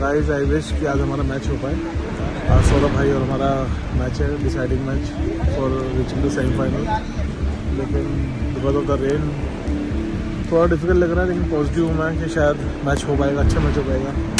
Guys I wish कि आज हमारा मैच हो पाए। आज सौरभ भाई और हमारा मैच है deciding match for reaching to semifinal लेकिन बिकॉज़ ऑफ़ द रेन थोड़ा डिफ़िकल्ट लग रहा है, लेकिन पॉजिटिव हूँ मैं कि शायद मैच हो पाएगा अच्छा मैच हो पाएगा।